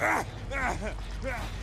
Ah! Ah! Ah!